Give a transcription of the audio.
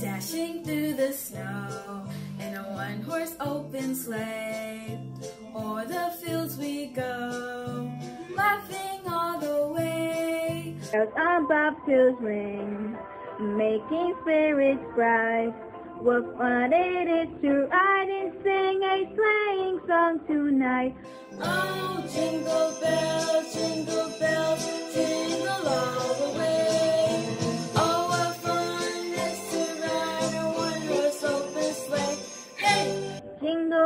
dashing through the snow in a one horse open sleigh. O'er the fields we go, laughing all the way. Bells on bobtails ring, making spirits bright. What fun it is to ride and sing a sleighing song tonight. Oh, jingle